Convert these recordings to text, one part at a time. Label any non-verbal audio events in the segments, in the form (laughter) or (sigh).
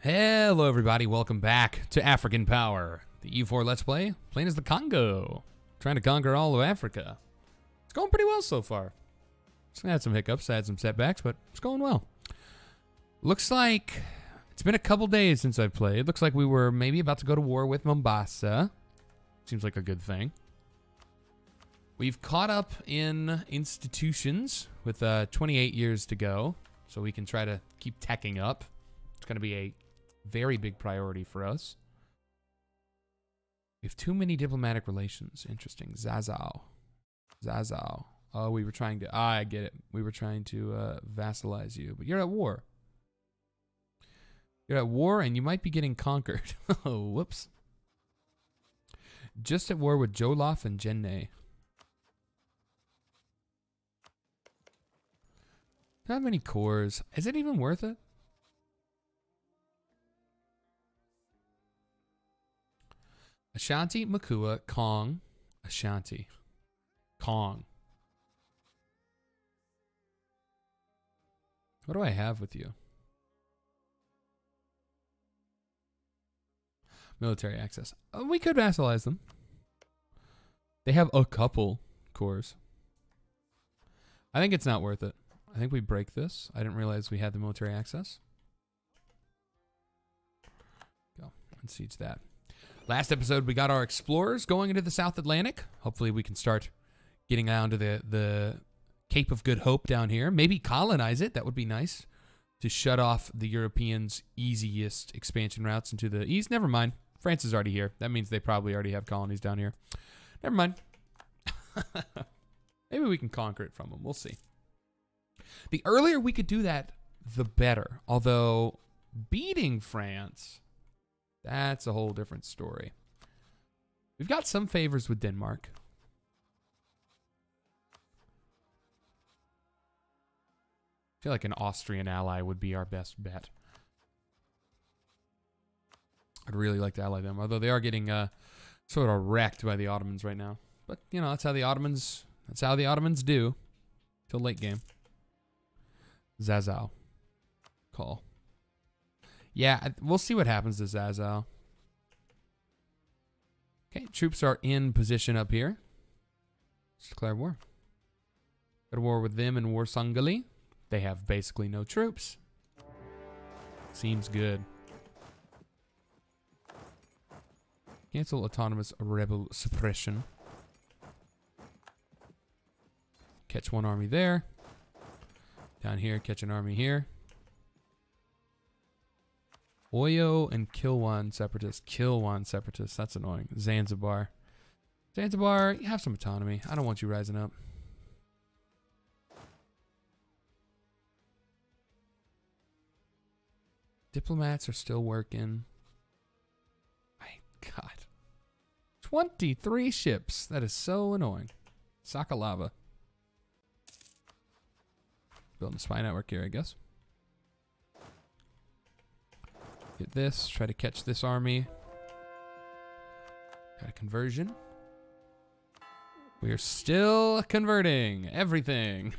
Hello, everybody. Welcome back to African Power, the EU4 Let's Play, playing as the Kongo, trying to conquer all of Africa. It's going pretty well so far. It's had some hiccups, had some setbacks, but it's going well. Looks like it's been a couple days since I've played. Looks like we were maybe about to go to war with Mombasa. Seems like a good thing. We've caught up in institutions with uh, 28 years to go, so we can try to keep teching up. It's going to be a very big priority for us. We have too many diplomatic relations. Interesting. Zazao. Zazao. Oh, we were trying to. Ah, I get it. We were trying to uh, vassalize you, but you're at war. You're at war and you might be getting conquered. (laughs) oh, whoops. Just at war with Jolof and Jenne. Not many cores. Is it even worth it? Ashanti, Makua, Kong, Ashanti, Kong. What do I have with you? Military access. Uh, we could vassalize them. They have a couple cores. I think it's not worth it. I think we break this. I didn't realize we had the military access. Go and siege that. Last episode, we got our explorers going into the South Atlantic. Hopefully, we can start getting down to the the Cape of Good Hope down here. Maybe colonize it. That would be nice to shut off the Europeans' easiest expansion routes into the east. Never mind. France is already here. That means they probably already have colonies down here. Never mind. (laughs) Maybe we can conquer it from them. We'll see. The earlier we could do that, the better. Although beating France, that's a whole different story. We've got some favors with Denmark. I feel like an Austrian ally would be our best bet. I'd really like to ally them, although they are getting uh, sort of wrecked by the Ottomans right now. But you know, that's how the Ottomans. That's how the Ottomans do. Till late game. Zazao. Call. Yeah, we'll see what happens to Zazao. Okay, troops are in position up here. Let's declare war. Go to war with them in Warsangali. They have basically no troops. Seems good. Cancel autonomous rebel suppression. Catch one army there. Down here, catch an army here. Oyo and Kilwan separatists. Kilwan separatists. That's annoying. Zanzibar. Zanzibar, you have some autonomy. I don't want you rising up. Diplomats are still working. My God. 23 ships. That is so annoying. Sakalava. Building a spy network here, I guess. Get this. Try to catch this army. Got a conversion. We are still converting everything.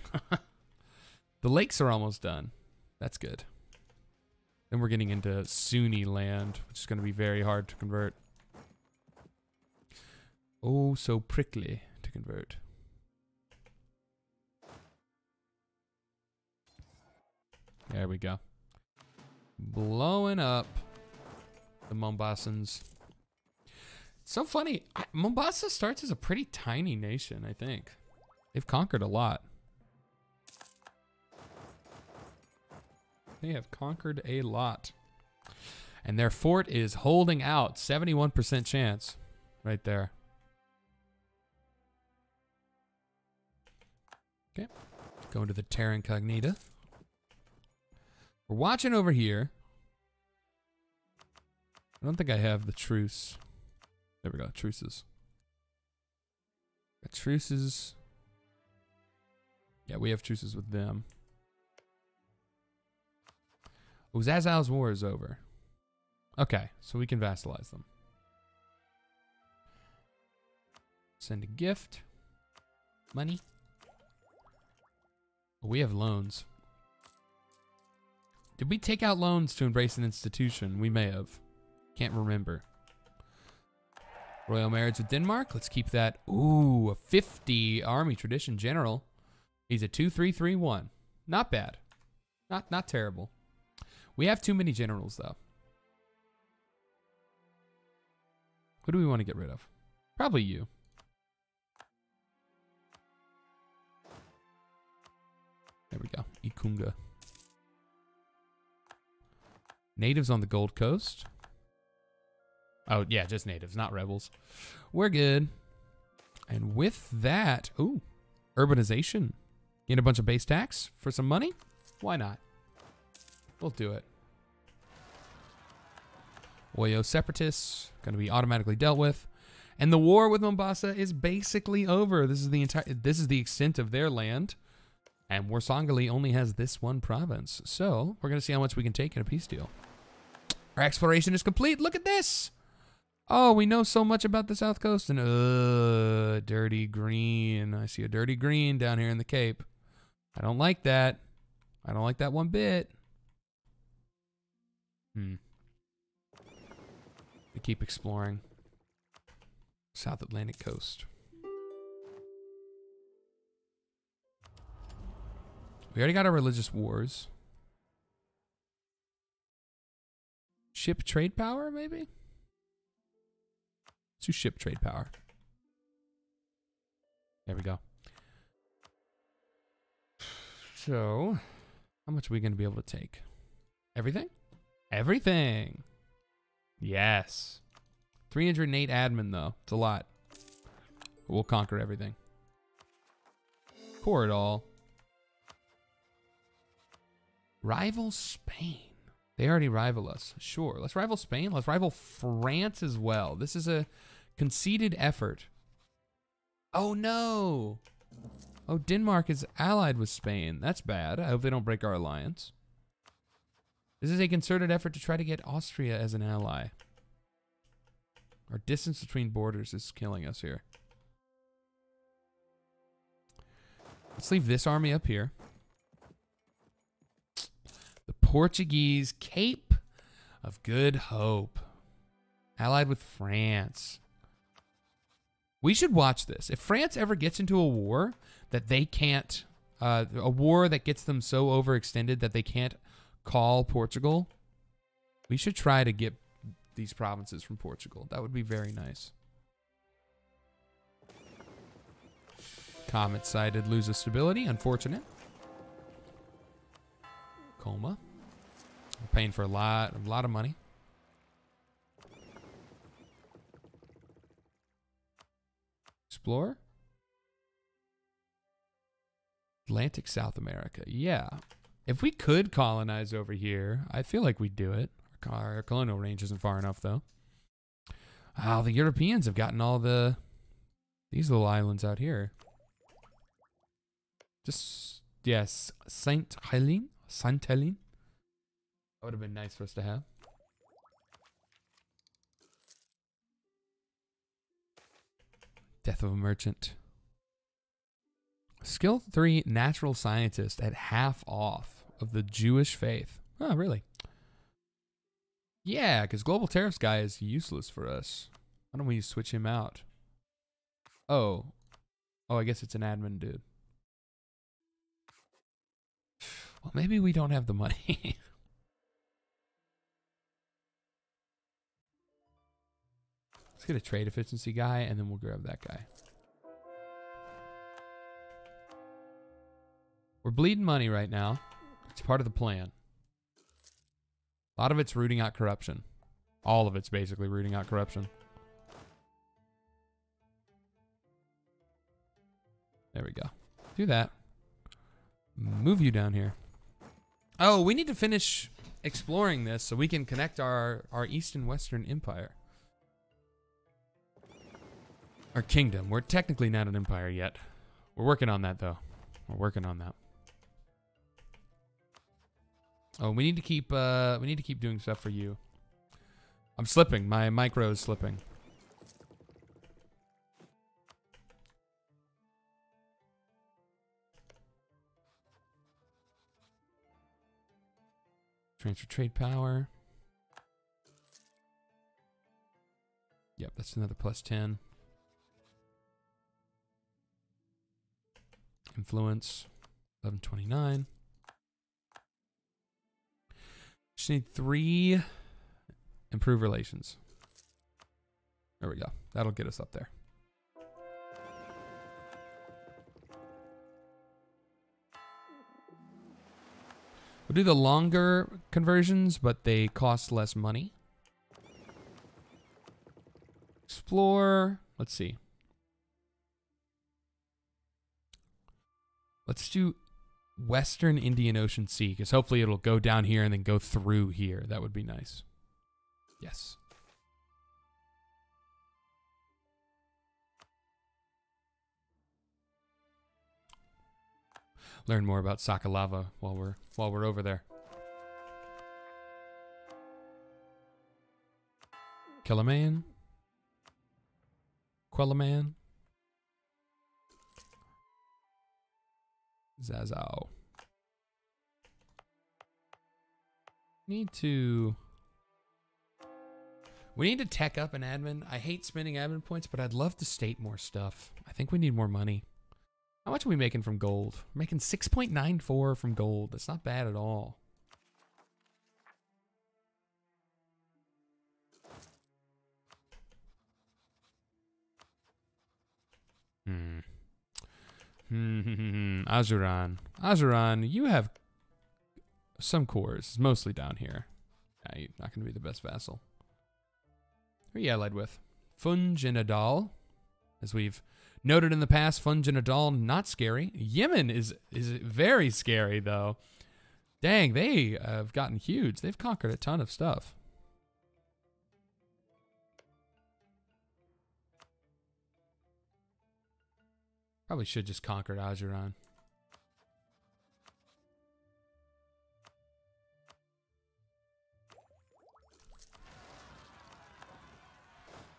(laughs) the lakes are almost done. That's good. Then we're getting into Sunni land, which is going to be very hard to convert. Oh, so prickly to convert. There we go. Blowing up the Mombasans. so funny. Mombasa starts as a pretty tiny nation, I think. They've conquered a lot. They have conquered a lot. And their fort is holding out. 71% chance right there. Okay. Going to the Terra Incognita. We're watching over here. I don't think I have the truce. There we go, truces. Got truces. Yeah, we have truces with them. Oh, Zazao's war is over. Okay, so we can vassalize them. Send a gift. Money. Oh, we have loans. Did we take out loans to embrace an institution? We may have. Can't remember. Royal marriage with Denmark. Let's keep that. Ooh, a 50 army tradition general. He's a 2331. Not bad. Not not terrible. We have too many generals though. Who do we want to get rid of? Probably you. There we go. Ikunga. Natives on the Gold Coast. Oh, yeah, just natives, not rebels. We're good. And with that, ooh, urbanization. Get a bunch of base tax for some money? Why not? We'll do it. Oyo separatists going to be automatically dealt with, and the war with Mombasa is basically over. This is the entire. This is the extent of their land, and Warsangali only has this one province. So we're going to see how much we can take in a peace deal. Our exploration is complete. Look at this. Oh, we know so much about the South Coast, and uh, dirty green. I see a dirty green down here in the Cape. I don't like that. I don't like that one bit. Hmm. We keep exploring. South Atlantic coast. We already got our religious wars. Ship trade power, maybe? Let's ship trade power. There we go. So, how much are we going to be able to take? Everything? Everything. Yes. 308 admin, though. It's a lot. But we'll conquer everything. Pour it all. Rival Spain. They already rival us. Sure. Let's rival Spain. Let's rival France as well. This is a conceded effort. Oh, no. Oh, Denmark is allied with Spain. That's bad. I hope they don't break our alliance. This is a concerted effort to try to get Austria as an ally. Our distance between borders is killing us here. Let's leave this army up here. The Portuguese Cape of Good Hope. Allied with France. We should watch this. If France ever gets into a war that they can't, uh, a war that gets them so overextended that they can't call Portugal, we should try to get these provinces from Portugal. That would be very nice. Comet sighted loses stability. Unfortunate. Coma. We're paying for a lot, a lot of money. Explore. Atlantic South America. Yeah. If we could colonize over here, I feel like we'd do it. Our colonial range isn't far enough, though. Oh, the Europeans have gotten all the these little islands out here. Just yes, Saint Helene, Saint Helene. That would have been nice for us to have. Death of a merchant. Skill three natural scientist at half off of the Jewish faith. Oh, really? Yeah, because Global Tariffs guy is useless for us. Why don't we switch him out? Oh. Oh, I guess it's an admin dude. (sighs) Well, maybe we don't have the money. (laughs) Let's get a trade efficiency guy, and then we'll grab that guy. We're bleeding money right now. It's part of the plan. A lot of it's rooting out corruption. All of it's basically rooting out corruption. There we go. Do that. Move you down here. Oh, we need to finish exploring this so we can connect our, our East and Western Empire. Our kingdom. We're technically not an empire yet. We're working on that, though. We're working on that. Oh, we need to keep uh we need to keep doing stuff for you. I'm slipping. My micro is slipping. Transfer trade power. Yep, that's another plus 10. Influence, 1129. Just need three improve relations. There we go. That'll get us up there. We'll do the longer conversions, but they cost less money. Explore. Let's see. Let's do Western Indian Ocean Sea, because hopefully it'll go down here and then go through here. That would be nice. Yes. Learn more about Sakalava while we're while we're over there. Killaman. Quellaman. Zazao. Need to. We need to tech up an admin. I hate spending admin points, but I'd love to state more stuff. I think we need more money. How much are we making from gold? We're making 6.94 from gold. That's not bad at all. Hmm. (laughs) Azuran. Azuran, you have some cores. Mostly down here. Yeah, you're not going to be the best vassal. Who are you allied with? Funj and Adal. As we've noted in the past, Funj and Adal, not scary. Yemen is, is very scary, though. Dang, they have gotten huge. They've conquered a ton of stuff. Probably should just conquer Ajuran.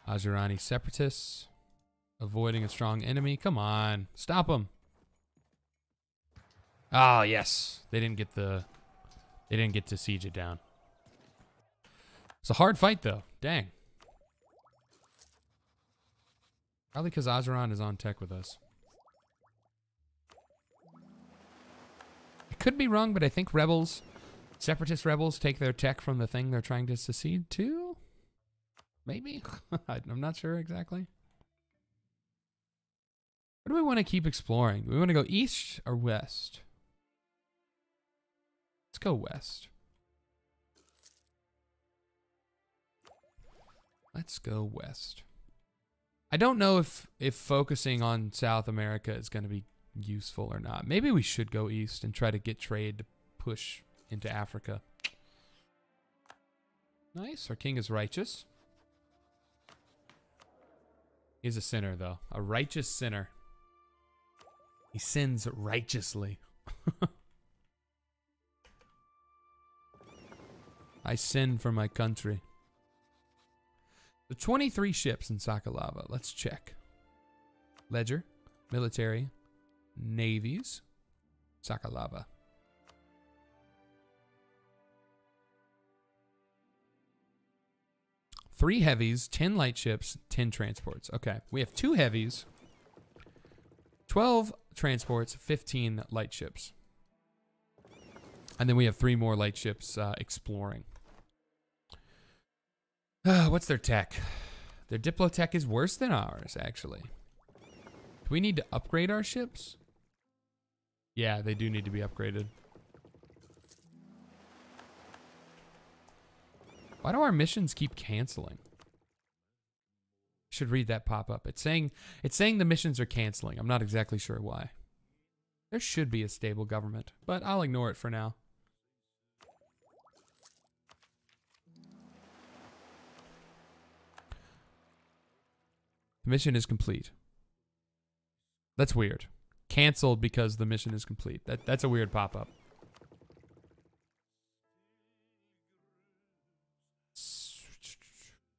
Azurani separatists. Avoiding a strong enemy. Come on. Stop them. Ah, oh, yes. They didn't get the... They didn't get to siege it down. It's a hard fight, though. Dang. Probably because Azeron is on tech with us. Could be wrong, but I think rebels, separatist rebels, take their tech from the thing they're trying to secede to. Maybe? (laughs) I'm not sure exactly. What do we want to keep exploring? Do we want to go east or west? Let's go west. Let's go west. I don't know if if focusing on South America is going to be useful or not. Maybe we should go east and try to get trade to push into Africa. Nice. Our king is righteous. He's a sinner, though. A righteous sinner. He sins righteously. (laughs) I sin for my country. The 23 ships in Sakalava. Let's check. Ledger, military, navies, Sakalava. Three heavies, 10 light ships, 10 transports. Okay, we have two heavies, 12 transports, 15 light ships. And then we have three more light ships uh, exploring. Uh, (sighs) what's their tech? Their Diplotech is worse than ours, actually. Do we need to upgrade our ships? Yeah, they do need to be upgraded. Why do our missions keep canceling? Should read that pop up. It's saying it's saying the missions are canceling. I'm not exactly sure why. There should be a stable government, but I'll ignore it for now. The mission is complete. That's weird. Canceled because the mission is complete. That that's a weird pop-up.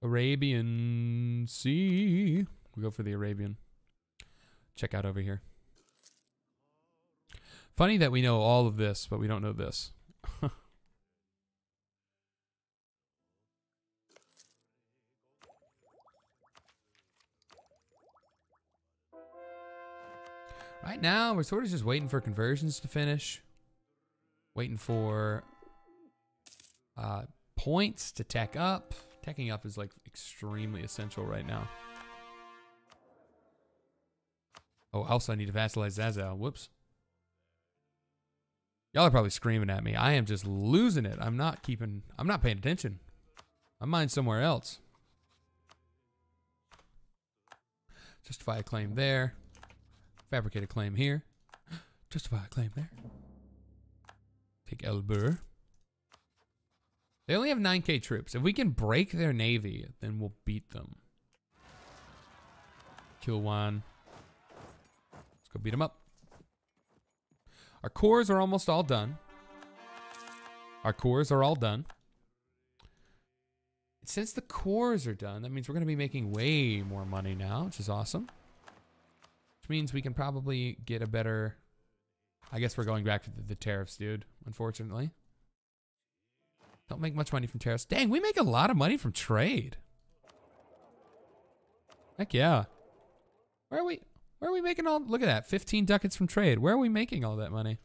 Arabian Sea. We go for the Arabian. Check out over here. Funny that we know all of this, but we don't know this. Right now, we're sort of just waiting for conversions to finish. Waiting for uh, points to tech up. Teching up is like extremely essential right now. Oh, also I need to vassalize Zazel. Whoops. Y'all are probably screaming at me. I am just losing it. I'm not keeping, I'm not paying attention. My mind's somewhere else. Justify a claim there. Fabricate a claim here. (gasps) Justify a claim there. Take Elbur. They only have 9k troops. If we can break their navy, then we'll beat them. Kill one. Let's go beat them up. Our cores are almost all done. Our cores are all done. Since the cores are done, that means we're going to be making way more money now, which is awesome. Means we can probably get a better... I guess we're going back to the, the tariffs, dude, unfortunately. Don't make much money from tariffs. Dang, we make a lot of money from trade. Heck yeah. Where are we? Where are we making all? Look at that, 15 ducats from trade. Where are we making all that money?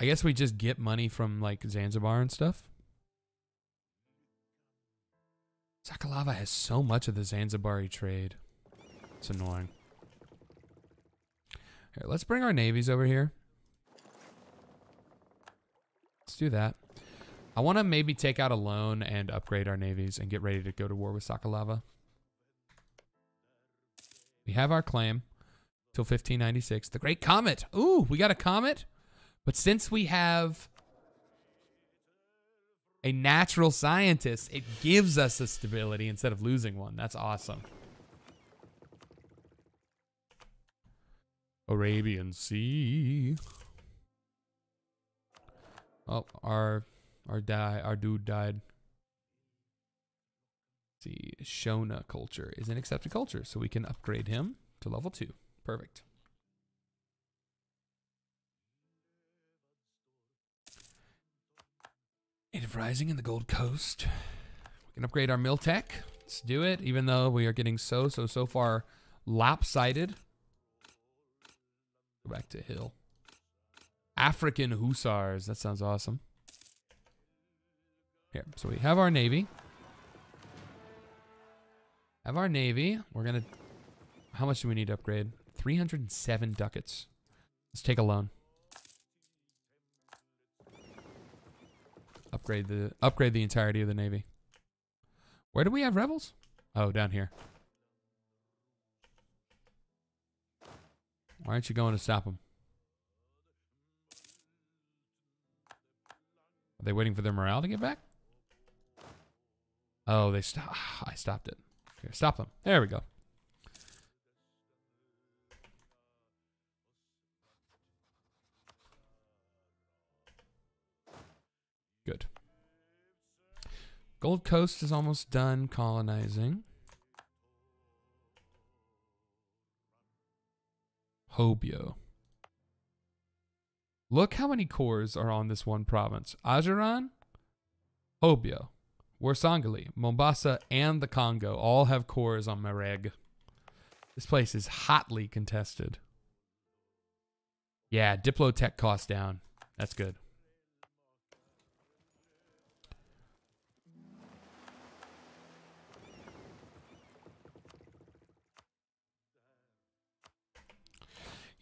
I guess we just get money from like Zanzibar and stuff. Sakalava has so much of the Zanzibari trade. It's annoying. Here, let's bring our navies over here. Let's do that. I want to maybe take out a loan and upgrade our navies and get ready to go to war with Sakalava. We have our claim till 1596. The Great Comet. Ooh, we got a comet. But since we have a natural scientist, it gives us a stability instead of losing one. That's awesome. Arabian Sea. Oh, our our die our dude died. Let's see, Shona culture is an accepted culture, so we can upgrade him to level two. Perfect. Native Rising in the Gold Coast. We can upgrade our mill tech. Let's do it, even though we are getting so, so, so far lopsided. Go back to Hill. African Hussars. That sounds awesome. Here, so we have our Navy. Have our Navy. We're to... How much do we need to upgrade? 307 ducats. Let's take a loan. Upgrade the upgrade the entirety of the navy. Where do we have rebels? Oh, down here. Why aren't you going to stop them? Are they waiting for their morale to get back? Oh, they stop. (sighs) I stopped it. Here, stop them. There we go. Good. Gold Coast is almost done colonizing. Hobyo. Look how many cores are on this one province. Ajiran, Hobyo, Warsangali, Mombasa, and the Kongo all have cores on Mareg. This place is hotly contested. Yeah, Diplotech cost down. That's good.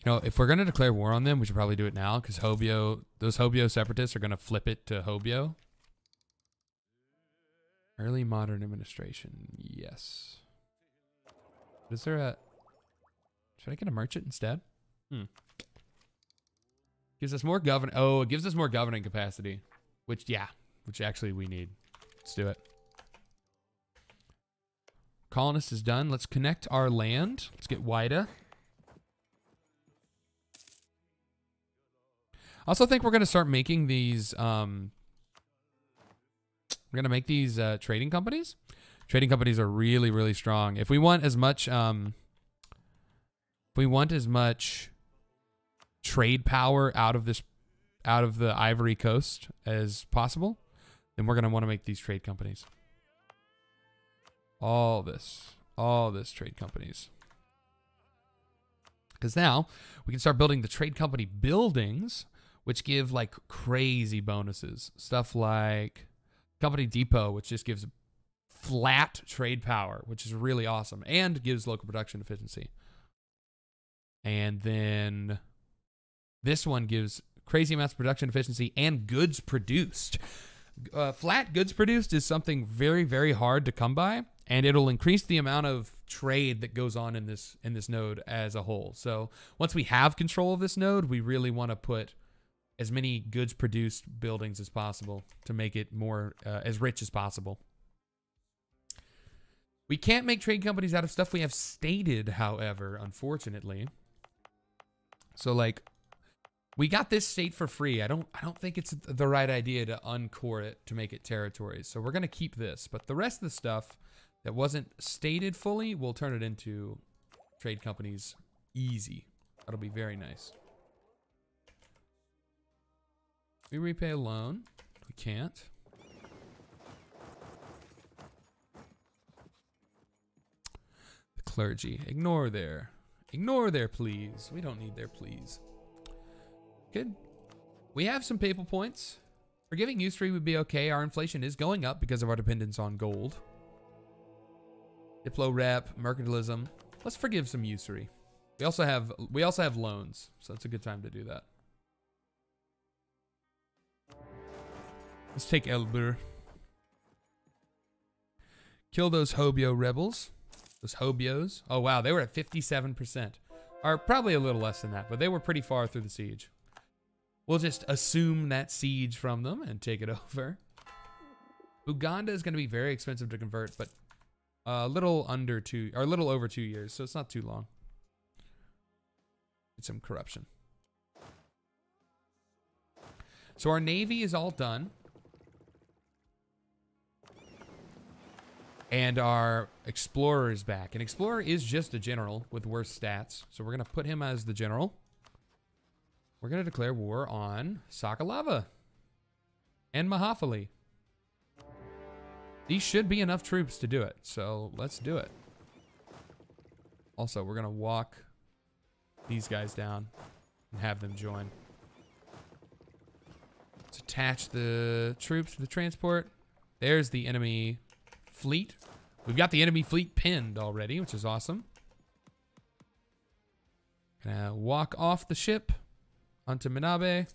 You know, if we're going to declare war on them, we should probably do it now because Hobyo, those Hobyo separatists are going to flip it to Hobyo. Early modern administration, yes. Is there a... Should I get a merchant instead? Hmm. Gives us more govern... Oh, it gives us more governing capacity. Which, yeah, which actually we need. Let's do it. Colonist is done. Let's connect our land. Let's get Wida. I also think we're going to start making these. Um, we're going to make these uh, trading companies. Trading companies are really, really strong. If we want as much, um, if we want as much trade power out of this, out of the Ivory Coast as possible, then we're going to want to make these trade companies. All this, all this trade companies. Because now we can start building the trade company buildings, which give like crazy bonuses. Stuff like Company Depot, which just gives flat trade power, which is really awesome and gives local production efficiency. And then this one gives crazy amounts of production efficiency and goods produced. Uh, flat goods produced is something very, very hard to come by, and it'll increase the amount of trade that goes on in this in this node as a whole. So once we have control of this node, we really want to put as many goods produced buildings as possible to make it more uh, as rich as possible. We can't make trade companies out of stuff we have stated, however, unfortunately. So like we got this state for free. I don't I don't think it's the right idea to uncore it to make it territories. So we're going to keep this, but the rest of the stuff that wasn't stated fully, we'll turn it into trade companies easy. That'll be very nice. We repay a loan. We can't. The clergy. Ignore there. Ignore their please. We don't need their please. Good. We have some papal points. Forgiving usury would be okay. Our inflation is going up because of our dependence on gold. Diplo rep, mercantilism. Let's forgive some usury. We also have we also have loans, so it's a good time to do that. Let's take Elbur. Kill those Hobyo rebels. Those Hobios. Oh, wow. They were at 57%. Or probably a little less than that, but they were pretty far through the siege. We'll just assume that siege from them and take it (laughs) over. Uganda is going to be very expensive to convert, but a little under two, or a little over two years, so it's not too long. It's some corruption. So our navy is all done. And our explorer is back. And explorer is just a general with worse stats. So we're going to put him as the general. We're going to declare war on Sakalava and Mahafali. These should be enough troops to do it. So let's do it. Also, we're going to walk these guys down and have them join. Let's attach the troops to the transport. There's the enemy fleet. We've got the enemy fleet pinned already, which is awesome. Gonna walk off the ship onto Minabe.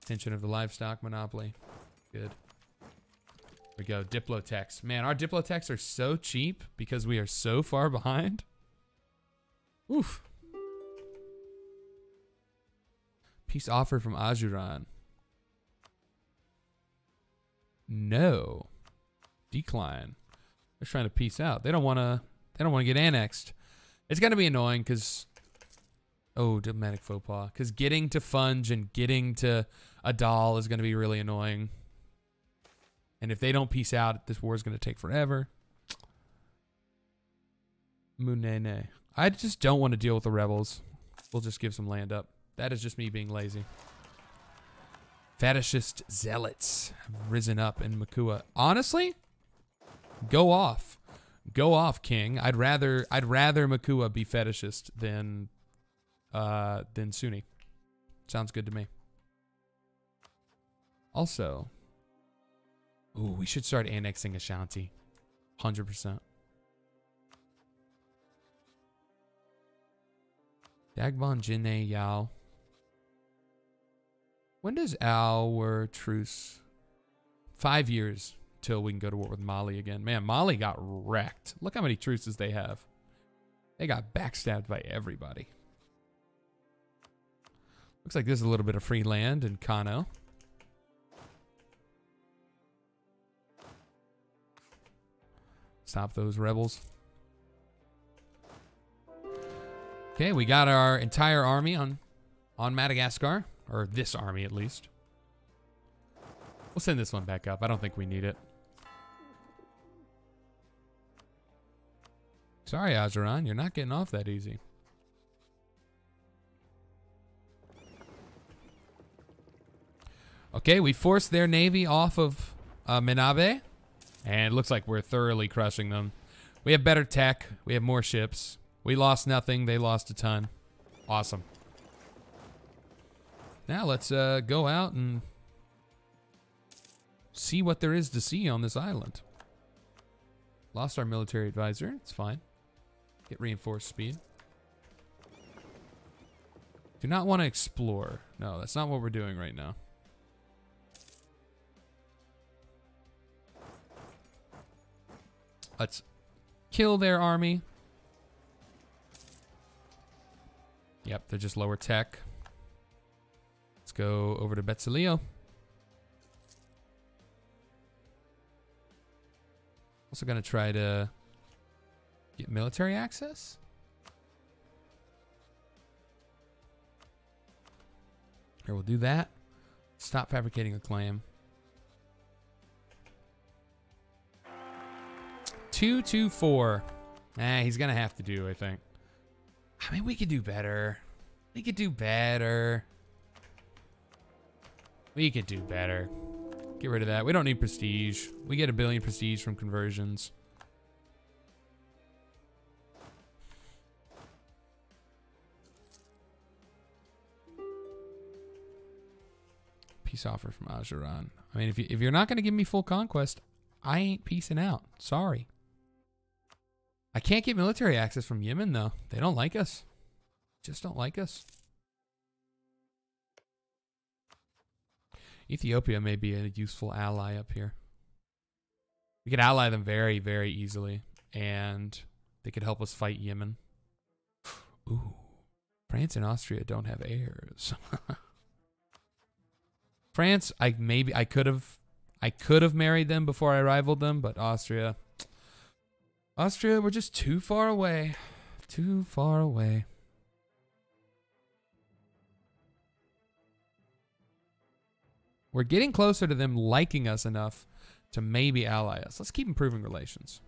Extension of the livestock monopoly. Good. We go. Diplotechs. Man, our Diplotechs are so cheap because we are so far behind. Oof. Peace offer from Ajuran. No. Decline. They're trying to peace out. They don't want to. They don't want to get annexed. It's gonna be annoying because. Oh, diplomatic faux pas. Because getting to Funj and getting to Adal is gonna be really annoying. And if they don't peace out, this war is gonna take forever. Munene. I just don't want to deal with the rebels. We'll just give some land up. That is just me being lazy. Fetishist zealots have risen up in Makua. Honestly, go off. Go off, King. I'd rather I'd rather Makua be fetishist than uh than Sunni. Sounds good to me. Also, ooh, we should start annexing Ashanti. 100%. Dagbon Jinne Yao. When does our truce? Five years till we can go to war with Mali again. Man, Mali got wrecked. Look how many truces they have. They got backstabbed by everybody. Looks like there's a little bit of free land in Kano. Stop those rebels. Okay, we got our entire army on on Madagascar. Or this army, at least. We'll send this one back up. I don't think we need it. Sorry, Azeron. You're not getting off that easy. Okay, we forced their navy off of uh, Minabe. And it looks like we're thoroughly crushing them. We have better tech. We have more ships. We lost nothing. They lost a ton. Awesome. Now let's uh, go out and see what there is to see on this island. Lost our military advisor. It's fine. Get reinforced speed. Do not want to explore. No, that's not what we're doing right now. Let's kill their army. Yep, they're just lower tech. Go over to Betsileo. Also gonna try to get military access. Here, we'll do that. Stop fabricating a claim. Two, two, four. Eh, he's gonna have to do, I think. I mean, we could do better. We could do better. We could do better. Get rid of that. We don't need prestige. We get a billion prestige from conversions. Peace offer from Ajuran. I mean, if, you, if you're not going to give me full conquest, I ain't peacing out. Sorry. I can't get military access from Yemen, though. They don't like us. Just don't like us. Ethiopia may be a useful ally up here. We could ally them very, very easily, and they could help us fight Yemen. (sighs) Ooh, France and Austria don't have heirs. (laughs) France, I maybe I could have, I could have married them before I rivaled them, but Austria, Austria, we're just too far away, too far away. We're getting closer to them liking us enough to maybe ally us. Let's keep improving relations.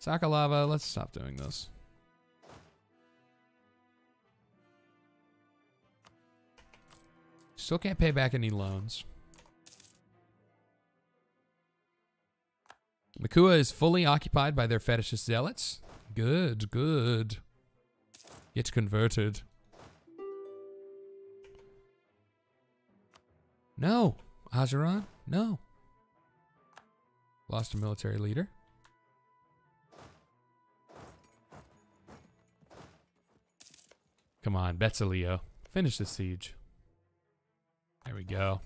Sakalava, let's stop doing this. Still can't pay back any loans. Makua is fully occupied by their fetishist zealots. Good, good. Get converted. No. Azeron? No. Lost a military leader. Come on, Betsileo. Finish the siege. There we go.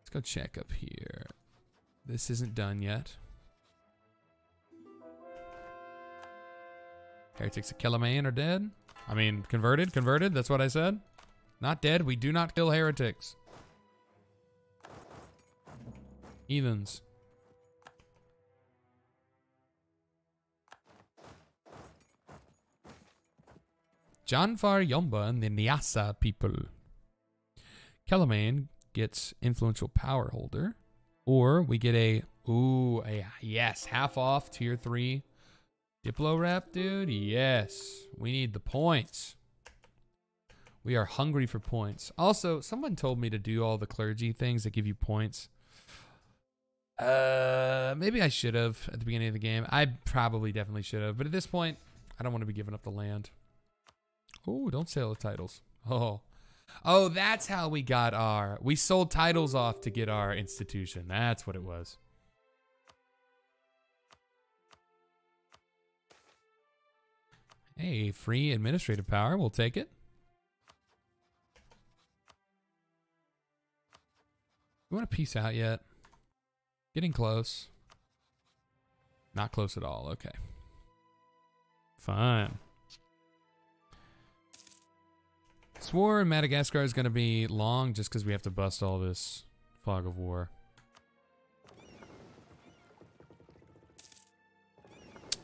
Let's go check up here. This isn't done yet. Heretics of Kelamain are dead. I mean, converted, converted. That's what I said. Not dead. We do not kill heretics. Heathens. Janfar Yomba and the Nyasa people. Kelamain gets influential power holder. Or we get a, ooh, a, yes, half off tier three Diplo rep, dude. Yes, we need the points. We are hungry for points. Also, someone told me to do all the clergy things that give you points. Uh, maybe I should have at the beginning of the game. I probably definitely should have, but at this point, I don't want to be giving up the land. Oh, don't sell the titles. (laughs) Oh, oh, that's how we got our. We sold titles off to get our institution. That's what it was. Hey, free administrative power. We'll take it. You want to peace out yet? Getting close. Not close at all. Okay. Fine. This war in Madagascar is going to be long just because we have to bust all this fog of war.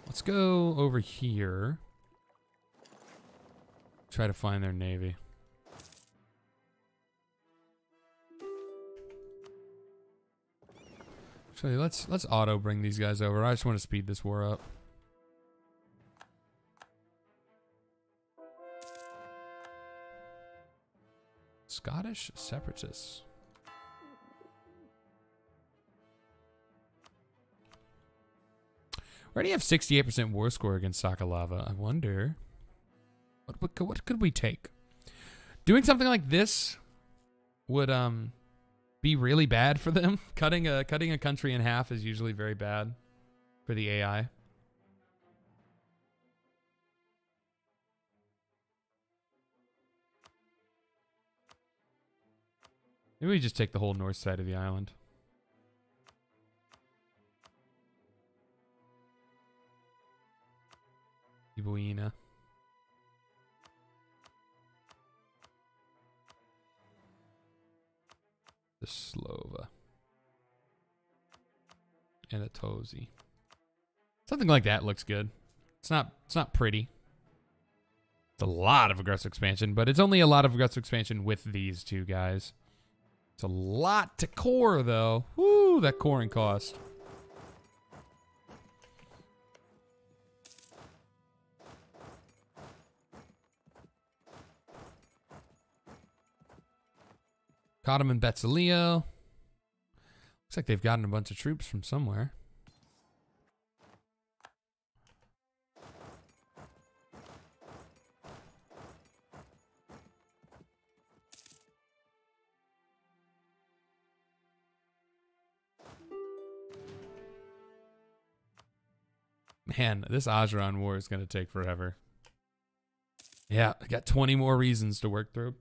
Let's go over here. Try to find their navy. Actually, let's let's auto bring these guys over. I just want to speed this war up. Scottish separatists. We already have 68% war score against Sakalava. I wonder what, what what could we take? Doing something like this would um be really bad for them. (laughs) cutting a cutting a country in half is usually very bad for the AI. Maybe we just take the whole north side of the island. Ibuina. Slova. And a Tozy. Something like that looks good. It's not it's not pretty. It's a lot of aggressive expansion, but it's only a lot of aggressive expansion with these two guys. It's a lot to core, though. Woo, that coring cost. Caught him in Betsileo. Looks like they've gotten a bunch of troops from somewhere. Man, this Ajuran war is going to take forever. Yeah, I got 20 more reasons to work through.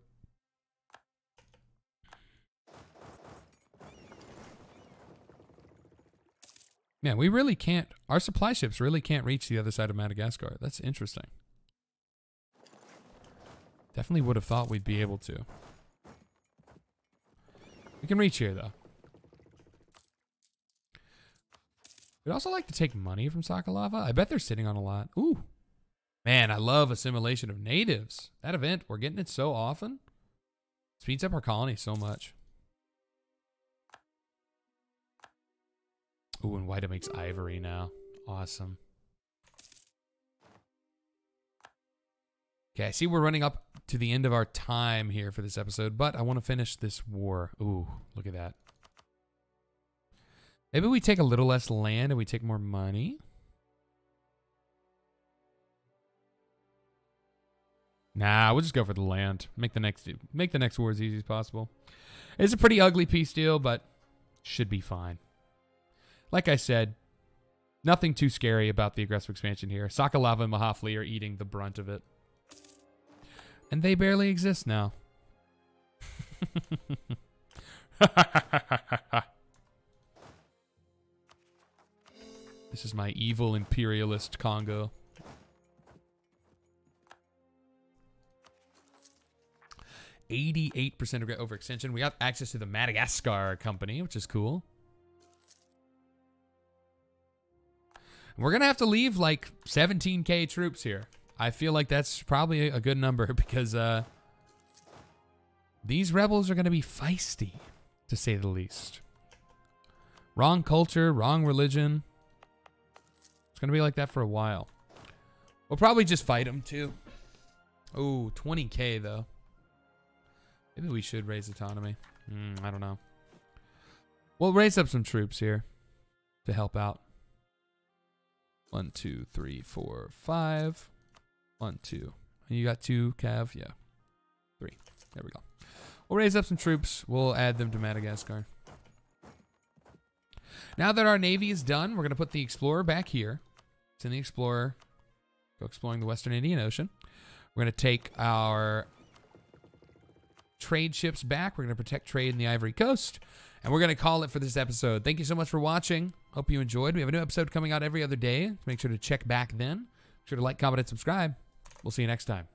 Man, we really can't, our supply ships really can't reach the other side of Madagascar. That's interesting. Definitely would have thought we'd be able to. We can reach here, though. We'd also like to take money from Sakalava. I bet they're sitting on a lot. Ooh. Man, I love assimilation of natives. That event, we're getting it so often. Speeds up our colony so much. Ooh, and Whydah makes ivory now. Awesome. Okay, I see we're running up to the end of our time here for this episode, but I want to finish this war. Ooh, look at that. Maybe we take a little less land and we take more money. Nah, we'll just go for the land. Make the next make the next war as easy as possible. It's a pretty ugly peace deal, but should be fine. Like I said, nothing too scary about the aggressive expansion here. Sakalava and Mahafaly are eating the brunt of it. And they barely exist now. (laughs) This is my evil imperialist Kongo. Eighty-eight percent of overextension. We got access to the Madagascar company, which is cool. We're gonna have to leave like 17k troops here. I feel like that's probably a good number (laughs) because uh, these rebels are gonna be feisty, to say the least. Wrong culture, wrong religion. It's going to be like that for a while. We'll probably just fight them too. Oh, 20k though. Maybe we should raise autonomy. Mm, I don't know. We'll raise up some troops here to help out. One, two, three, four, five. One, two. You got two, Cav? Yeah. Three. There we go. We'll raise up some troops. We'll add them to Madagascar. Now that our navy is done, we're going to put the Explorer back here. It's in the Explorer. Go exploring the Western Indian Ocean. We're going to take our trade ships back. We're going to protect trade in the Ivory Coast. And we're going to call it for this episode. Thank you so much for watching. Hope you enjoyed. We have a new episode coming out every other day. Make sure to check back then. Make sure to like, comment, and subscribe. We'll see you next time.